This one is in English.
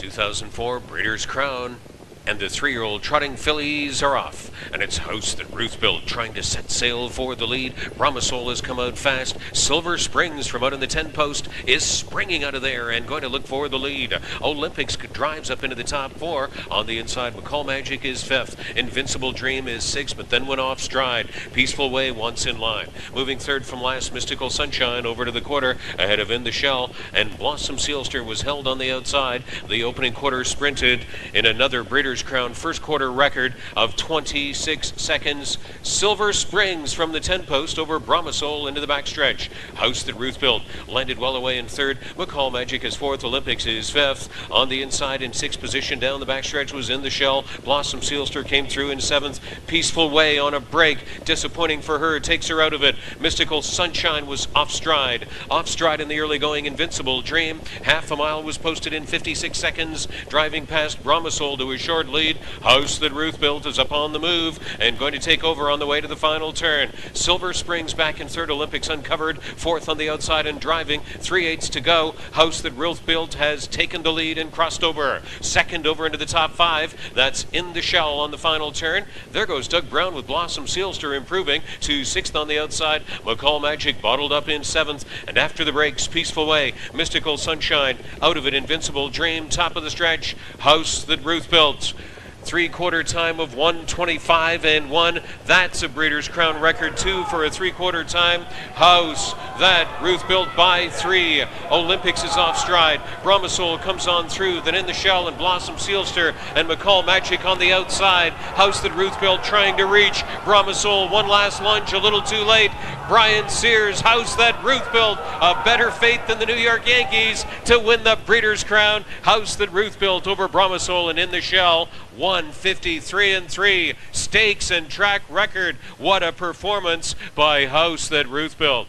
2004 Breeders' Crown. And the three year old trotting fillies are off. And it's House that Ruth built trying to set sail for the lead. Bramasole has come out fast. Silver Springs from out in the 10 post is springing out of there and going to look for the lead. Olympics drives up into the top four. On the inside, McCall Magic is fifth. Invincible Dream is sixth, but then went off stride. Peaceful Way once in line. Moving third from last, Mystical Sunshine over to the quarter ahead of In the Shell. And Blossom Sealster was held on the outside. The opening quarter sprinted in another Breeders' Crown first quarter record of 26 seconds. Silver Springs from the 10 post over Bramasole into the backstretch. House that Ruth built landed well away in third. McCall Magic is fourth. Olympics is fifth. On the inside in sixth position down the backstretch was in the shell. Blossom Sealster came through in seventh. Peaceful Way on a break. Disappointing for her. Takes her out of it. Mystical Sunshine was off stride. Off stride in the early going. Invincible Dream. Half a mile was posted in 56 seconds. Driving past Brahmasol to a short lead. House that Ruth built is up on the move and going to take over on the way to the final turn. Silver Springs back in third. Olympics uncovered. Fourth on the outside and driving. Three eighths to go. House that Ruth built has taken the lead and crossed over. Second over into the top five. That's in the shell on the final turn. There goes Doug Brown with Blossom Sealster improving to sixth on the outside. McCall Magic bottled up in seventh. And after the breaks, Peaceful Way, Mystical Sunshine, out of it, Invincible Dream, top of the stretch. House that Ruth built. Three quarter time of 125 and 1. That's a Breeders' Crown record, too, for a three quarter time. House, that Ruth built by three. Olympics is off stride. Bramasole comes on through, then in the shell, and Blossom Sealster and McCall Magic on the outside. House that Ruth built trying to reach. Bramasole, one last lunge, a little too late. Brian Sears, House that Ruth built. A better fate than the New York Yankees to win the Breeders' Crown. House that Ruth built over Brahmasol and in the shell. 153 and 3 stakes and track record. What a performance by House that Ruth built.